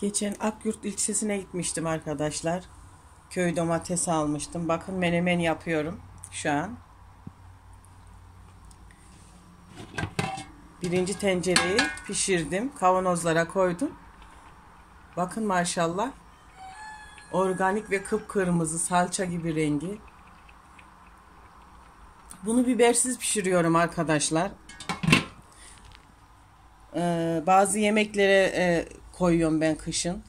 Geçen Akyurt ilçesine gitmiştim arkadaşlar. Köy domatesi almıştım. Bakın menemen yapıyorum şu an. Birinci tencereyi pişirdim. Kavanozlara koydum. Bakın maşallah. Organik ve kıpkırmızı salça gibi rengi. Bunu bibersiz pişiriyorum arkadaşlar. Ee, bazı yemeklere e, koyuyorum ben kışın.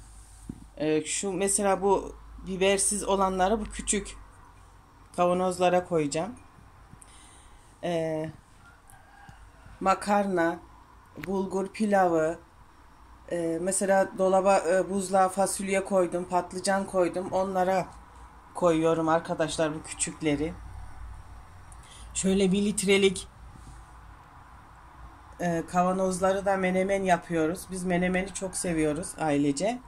Ee, şu mesela bu bibersiz olanları bu küçük kavanozlara koyacağım. Ee, makarna, bulgur pilavı, e, mesela dolaba e, buzluğa fasulye koydum, patlıcan koydum. Onlara koyuyorum arkadaşlar bu küçükleri. Şöyle bir litrelik e, kavanozları da menemen yapıyoruz. Biz menemeni çok seviyoruz ailece.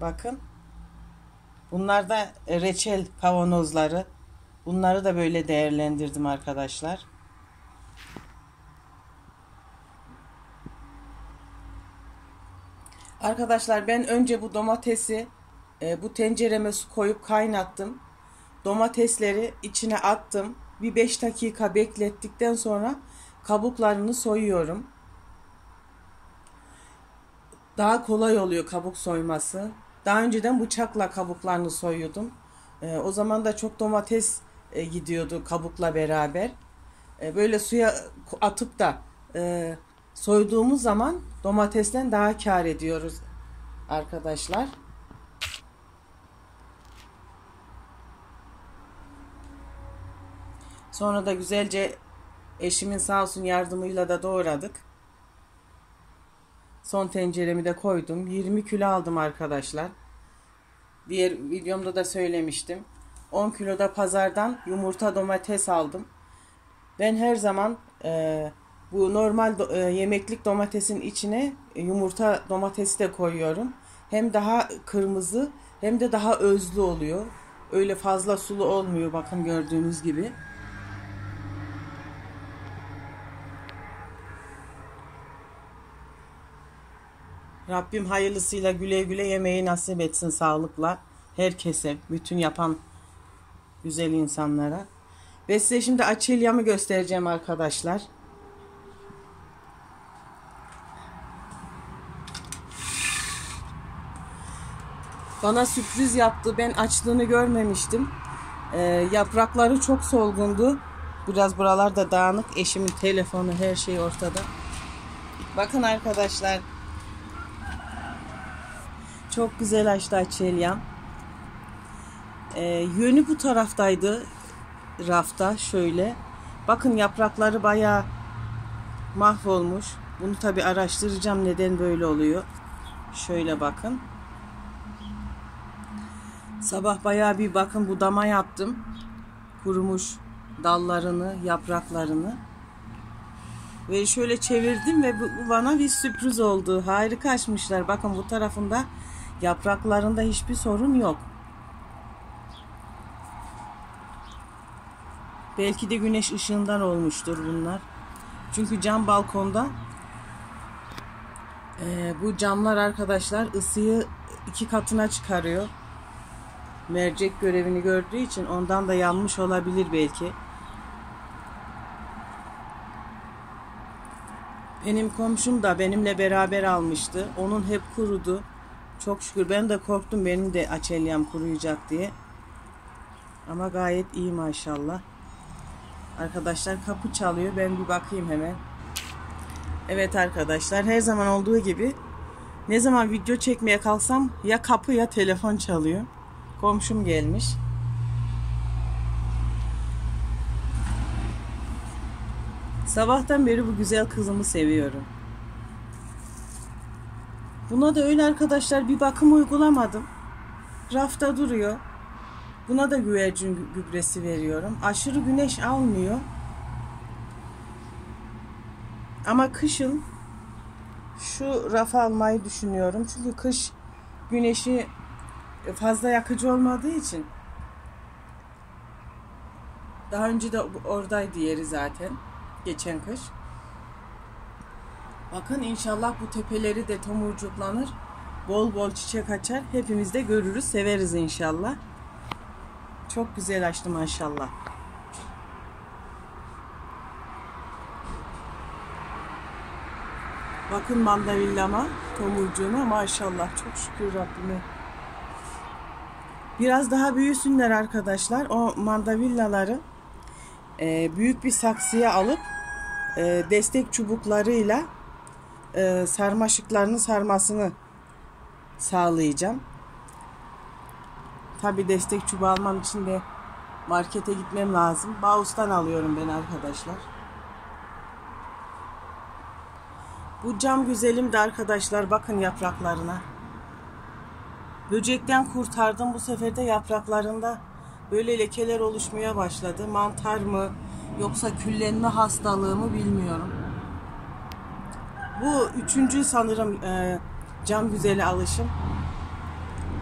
Bakın. Bunlar da reçel kavanozları. Bunları da böyle değerlendirdim arkadaşlar. Arkadaşlar ben önce bu domatesi e, bu tencereme su koyup kaynattım. Domatesleri içine attım. Bir 5 dakika beklettikten sonra kabuklarını soyuyorum. Daha kolay oluyor kabuk soyması. Daha önceden bıçakla kabuklarını soyuyordum. E, o zaman da çok domates e, gidiyordu kabukla beraber. E, böyle suya atıp da e, soyduğumuz zaman domatesten daha kar ediyoruz arkadaşlar. Sonra da güzelce eşimin sağ olsun yardımıyla da doğradık. Son tenceremi de koydum. 20 kilo aldım arkadaşlar. Diğer videomda da söylemiştim. 10 kilo da pazardan yumurta domates aldım. Ben her zaman e, bu normal do, e, yemeklik domatesin içine yumurta domatesi de koyuyorum. Hem daha kırmızı hem de daha özlü oluyor. Öyle fazla sulu olmuyor bakın gördüğünüz gibi. Rabbim hayırlısıyla güle güle yemeği nasip etsin sağlıkla. Herkese, bütün yapan güzel insanlara. Ve size şimdi açelyamı göstereceğim arkadaşlar. Bana sürpriz yaptı. Ben açtığını görmemiştim. Ee, yaprakları çok solgundu. Biraz buralarda dağınık. Eşimin telefonu her şey ortada. Bakın arkadaşlar. Çok güzel açtı açelyam. Ee, yönü bu taraftaydı. Rafta şöyle. Bakın yaprakları bayağı mahvolmuş. Bunu tabi araştıracağım neden böyle oluyor. Şöyle bakın. Sabah bayağı bir bakın budama yaptım. Kurumuş dallarını, yapraklarını. Ve şöyle çevirdim ve bu bana bir sürpriz oldu. Harika açmışlar. Bakın bu tarafında yapraklarında hiçbir sorun yok. Belki de güneş ışığından olmuştur bunlar. Çünkü cam balkonda e, bu camlar arkadaşlar ısıyı iki katına çıkarıyor mercek görevini gördüğü için ondan da yanmış olabilir belki. Benim komşum da benimle beraber almıştı. Onun hep kurudu. Çok şükür ben de korktum benim de açelyam kuruyacak diye. Ama gayet iyi maşallah. Arkadaşlar kapı çalıyor. Ben bir bakayım hemen. Evet arkadaşlar her zaman olduğu gibi ne zaman video çekmeye kalksam ya kapı ya telefon çalıyor. Komşum gelmiş. Sabahtan beri bu güzel kızımı seviyorum. Buna da öyle arkadaşlar bir bakım uygulamadım. Rafta duruyor. Buna da güvercin gübresi veriyorum. Aşırı güneş almıyor. Ama kışın şu rafa almayı düşünüyorum. Çünkü kış güneşi fazla yakıcı olmadığı için daha önce de oradaydı yeri zaten geçen kış. Bakın inşallah bu tepeleri de tomurcuklanır. bol bol çiçek açar. Hepimiz de görürüz, severiz inşallah. Çok güzel açtı maşallah. Bakın mandavillama, tomurcuğuna maşallah. Çok şükür Rabbime. Biraz daha büyüsünler arkadaşlar. O mandavillaları e, büyük bir saksıya alıp e, destek çubuklarıyla e, sarmaşıklarını sarmasını sağlayacağım. Tabi destek çubuğu almam için de markete gitmem lazım. Bağus'tan alıyorum ben arkadaşlar. Bu cam güzelim de arkadaşlar bakın yapraklarına. Böcekten kurtardım bu sefer de yapraklarında böyle lekeler oluşmaya başladı. Mantar mı yoksa küllenme hastalığı mı bilmiyorum. Bu üçüncü sanırım e, cam güzeli alışım.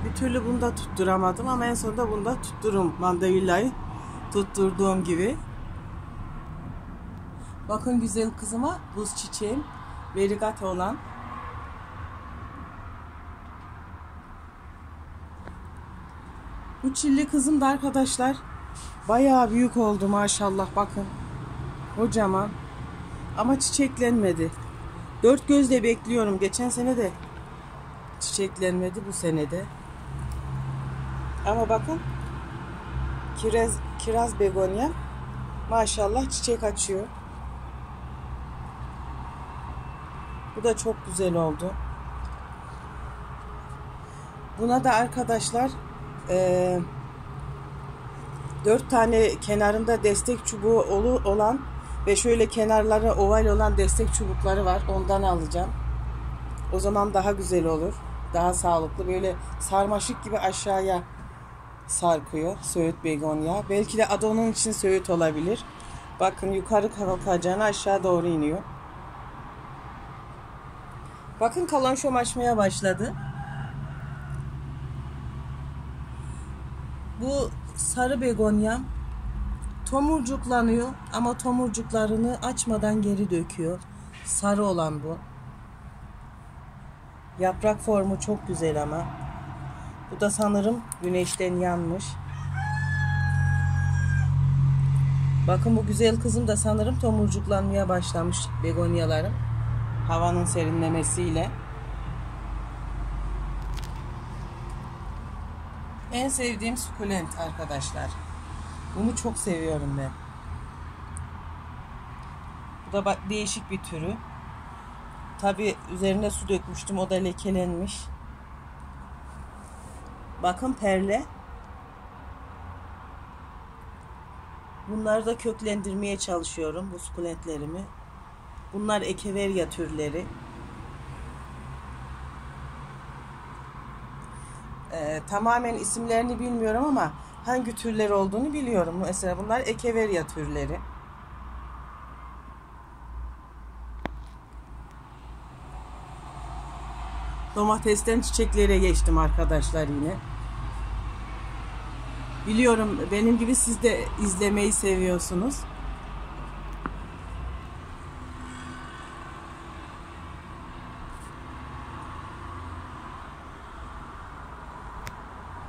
Bir türlü bunda tutturamadım ama en sonunda bunda tutturum mandavillayı tutturduğum gibi. Bakın güzel kızıma buz çiçeğim verigata olan Bu çilli kızım da arkadaşlar bayağı büyük oldu maşallah bakın. Kocaman. Ama çiçeklenmedi. Dört gözle bekliyorum. Geçen sene de çiçeklenmedi bu senede. Ama bakın kiraz, kiraz begonya maşallah çiçek açıyor. Bu da çok güzel oldu. Buna da arkadaşlar e, 4 tane kenarında destek çubuğu olan ve şöyle kenarları oval olan destek çubukları var. Ondan alacağım. O zaman daha güzel olur. Daha sağlıklı. Böyle sarmaşık gibi aşağıya sarkıyor. Söğüt begonya. Belki de adı onun için söğüt olabilir. Bakın yukarı kalkacağına aşağı doğru iniyor. Bakın kalanşom açmaya başladı. Bu sarı begonya tomurcuklanıyor ama tomurcuklarını açmadan geri döküyor. Sarı olan bu. Yaprak formu çok güzel ama. Bu da sanırım güneşten yanmış. Bakın bu güzel kızım da sanırım tomurcuklanmaya başlamış begonyalarım. Havanın serinlemesiyle. En sevdiğim sukulent arkadaşlar. Bunu çok seviyorum ben. Bu da bak değişik bir türü. Tabi üzerine su dökmüştüm. O da lekelenmiş. Bakın perle. Bunları da köklendirmeye çalışıyorum bu sukulentlerimi. Bunlar ekeverya türleri. Ee, tamamen isimlerini bilmiyorum ama hangi türler olduğunu biliyorum. Mesela bunlar ekeverya türleri. Domatesten çiçeklere geçtim arkadaşlar yine. Biliyorum benim gibi siz de izlemeyi seviyorsunuz.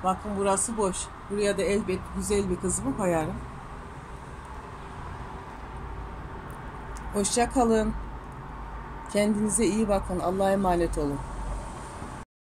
Bakın burası boş. Buraya da elbet güzel bir kızımı koyarım. Hoşça kalın. Kendinize iyi bakın. Allah'a emanet olun.